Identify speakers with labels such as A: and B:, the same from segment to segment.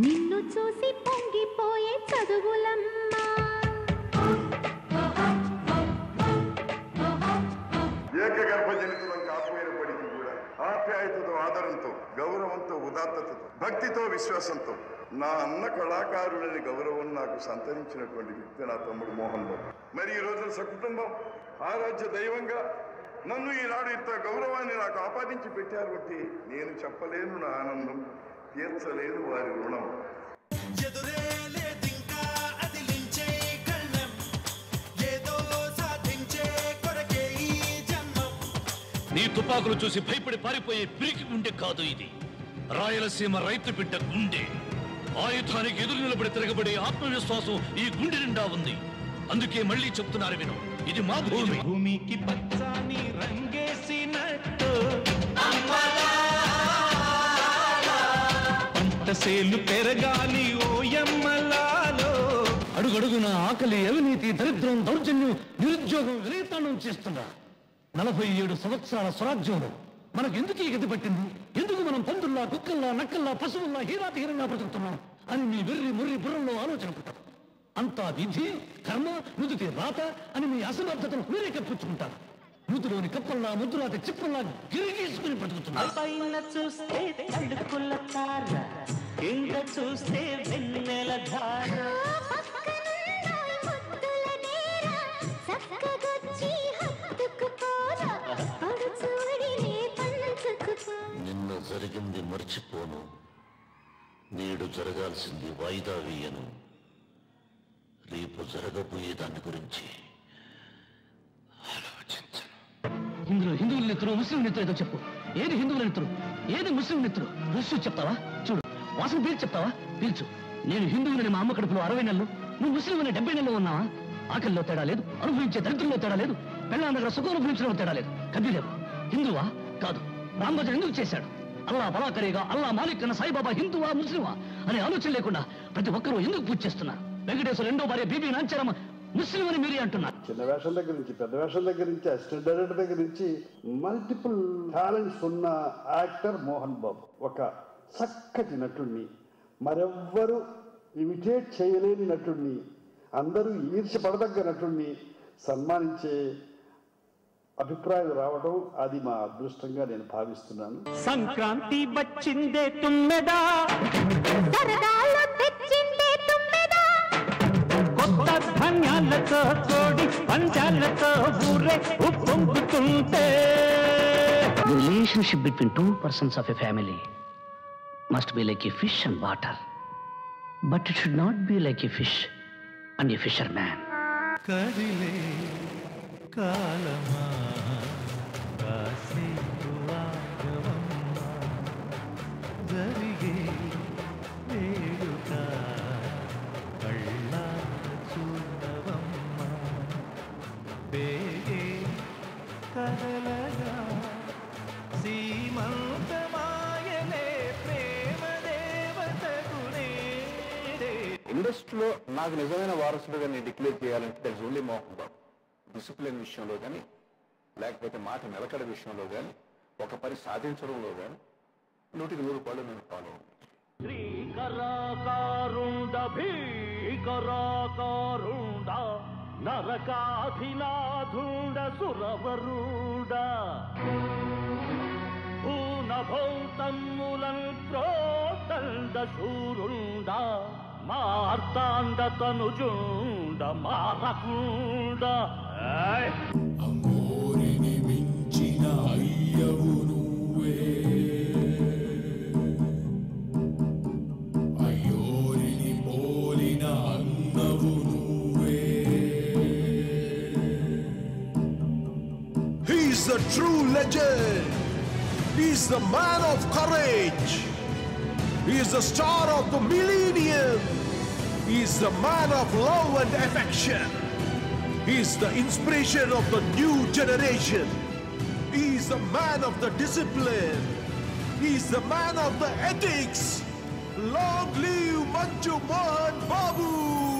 A: నిన్ను చూసి పొంగిపోయే చదువులమ్మా. ఏకగర్భ జనితులం కూడా ఆప్యాయతతో ఆదరంతో గౌరవంతో ఉదాత్తతో భక్తితో విశ్వాసంతో నా అన్న కళాకారులని గౌరవం నాకు సంతరించినటువంటి వ్యక్తి నా తమ్ముడు మోహన్ బాబు మరి ఈ రోజున సకుటుంబం ఆరాధ్య దైవంగా నన్ను ఈనాడు ఇంత గౌరవాన్ని నాకు ఆపాదించి పెట్టారు అంటే నేను చెప్పలేను నా ఆనందం. తీర్చలేను వారి రుణం.
B: ఎదురే లేదింకా అదిలించే కళ్ళం ఏదో సాధించే కొరకే ఈ జన్మం.
C: నీ తుపాకులు చూసి భయపడి పారిపోయే పిరికి గుండె కాదు ఇది. రాయలసీమ రైతు బిడ్డ గుండె. ఆయుధానికి ఎదురు నిలబడి తిరగబడే ఆత్మవిశ్వాసం ఈ గుండె నిండా ఉంది. అందుకే మళ్ళీ చెప్తున్నారు విను. ఇది మా భూమి.
D: భూమికి పచ్చని రంగేసినట్టు పంట పెరగాలి ఓయమ్మలాలో
C: అడుగడుగున ఆకలి అవినీతి దరిద్రం దౌర్జన్యం నిరుద్యోగం వినీతాండం చేస్తున్నా. నలభై ఏడు సంవత్సరాల స్వరాజ్యంలో మనకు ఎందుకు ఈ గతి పట్టింది? ఎందుకు మనం పందుల్లా కుక్కల్లా నక్కల్లా పశువుల్లా హీరాతిహీనంగా బ్రతుకుతున్నాం? అని మీ వెర్రి ముర్రి బుర్రంలో ఆలోచన పుట్టారు అంతా విధి కర్మ నుదుటి రాత అని మీ అసమర్థతను మీరే కప్పించుకుంటారు నుదులోని కప్పల్లా ముద్దురాత చిప్పల్లా గిరిగీసుకుని బ్రతుకుతున్నారు
D: పైన చూస్తే తడుకుల తార కింద చూస్తే వెన్నెల ధార.
E: నిన్న జరిగింది మర్చిపోను. నేడు జరగాల్సింది వాయిదా వేయను. రేపు జరగబోయే దాని గురించి
C: ఇందులో ముస్లిం నెత్తురు ఏదో చెప్పు. ఏది హిందువుల నెత్తురు ఏది ముస్లిం నెత్తురు రుసు చెప్తావా? చూడు. వాసన పీల్చి చెప్తావా? పీల్చు. నేను హిందువులని మా అమ్మ కడుపులో అరవై నెలలు నువ్వు ముస్లింలని డెబ్బై నెలలు ఉన్నావా? ఆకలిలో తేడా లేదు అనుభవించే దరిద్రంలో తేడా లేదు పెళ్ళాం దగ్గర సుఖం అనుభవించడంలో తేడా లేదు. కబీలేవు. హిందువా? కాదు. రాంభజన్ ఎందుకు చేశాడు? అల్లా బలాకరిగా అల్లా మాలిక్ అన్న సాయిబాబా హిందువా ముస్లిమా అనే ఆలోచన లేకుండా ప్రతి ఒక్కరూ ఎందుకు పూజ చేస్తున్నారు? వెంకటేశ్వర రెండో భార్య బీబీ నాంచారమ్మ ముస్లిం అని మీరే అంటున్నారు.
F: చిన్న వేషం దగ్గర నుంచి పెద్ద వేషం దగ్గర నుంచి అసిస్టెంట్ డైరెక్టర్ దగ్గర నుంచి మల్టిపుల్ టాలెంట్స్ ఉన్న యాక్టర్ మోహన్ బాబు. ఒక చక్కటి నటుణ్ణి. మరెవ్వరు ఇమిటేట్ చేయలేని నటుణ్ణి. అందరూ ఈర్ష్యపడదగ్గ నటుణ్ణి. సన్మానించే అభిప్రాయం రావడం అది మా అదృష్టంగా నేను భావిస్తున్నాను.
D: సంక్రాంతి వచ్చిందే తుమ్మెదా? కొత్త ధాన్యాలతో పంచాలతో ఊరే ఉప్పొంగుతుంటే
C: The relationship between two persons of a family must be like a fish and water. But it should not be like a fish and a fisherman.
D: కదిలే కాలమా కాసేపు బేగే కదలగా సీమంతమాయలే ప్రేమ దేవతగునే
G: ఇండస్ట్రీలో నాకు నిజమైన వారసుడుగా నేను డిక్లేర్ చేయాలంటే that's only Mohan Babu discipline విషయంలో కానీ లేకపోతే మాట నిలకడ విషయంలో కానీ ఒక పని సాధించడంలో కానీ నూటికి నూరు పళ్ళు నేను ఫాలో
D: శ్రీకరాకారుండ భీకరాకారుండ నరకాధినాథుండ సురవరుండ పూనభౌతమ్ములన్ ప్రోతండ శూరుండ మార్తాండ తనుజుండ మారకుండ. ఏయ్!
B: అమ్మోరిని మించిన అయ్యవు
H: True legend. He's the man of courage. He is the star of the millennium. He is the man of love and affection. He is the inspiration of the new generation. He is the man of the discipline. He is the man of the ethics. Long live Manju Mohan Babu.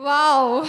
I: 哇哦。